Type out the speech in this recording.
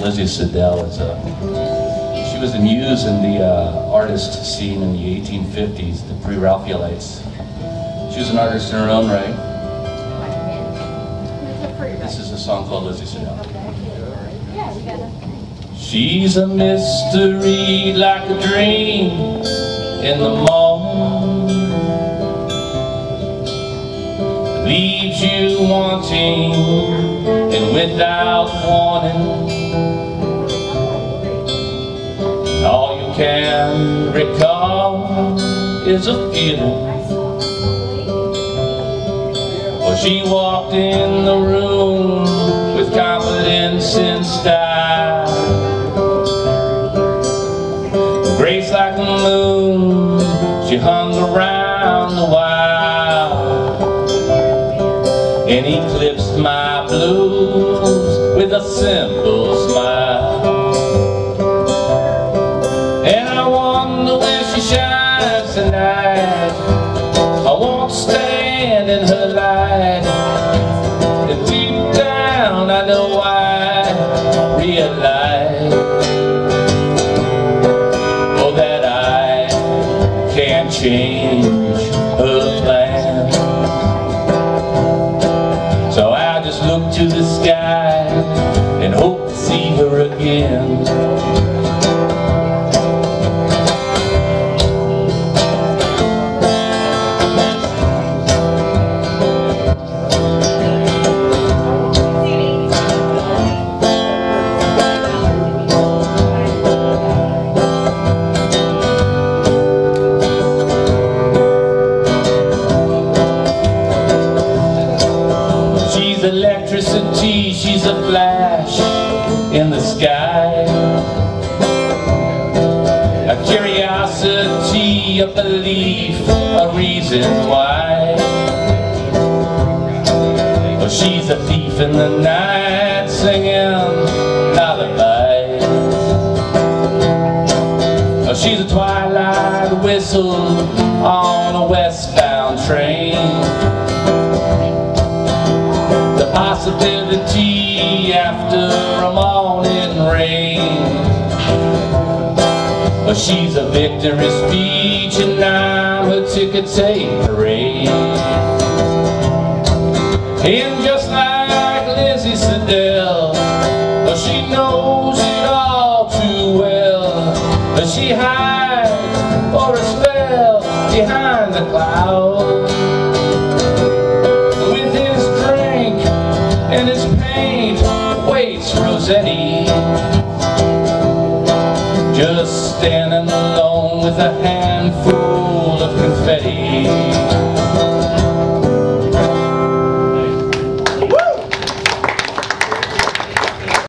Lizzie Siddal is a, she was a muse in the uh, artist scene in the 1850s, the pre-Raphaelites. She was an artist in her own right. This is a song called Lizzie Siddal. She's a mystery like a dream in the morning. Leaves you wanting and without warning. All you can recall is a feeling. Well, she walked in the room with confidence and style. Grace like the moon, she hung around the while and eclipsed my blues with a simple smile. And I wonder where she shines tonight. I won't stand in her light. And deep down I know I realize Oh that I can't change Look to the sky And hope to see her again electricity, she's a flash in the sky. A curiosity, a belief, a reason why. Oh, she's a thief in the night singing lullabies. Oh, she's a twilight whistle on a westbound train possibility after a morning rain. Well, she's a victory speech and I'm a ticket tape parade. And just like Lizzie Siddal, well, she knows it all too well. But she hides for a spell behind the clouds. Just standing alone with a handful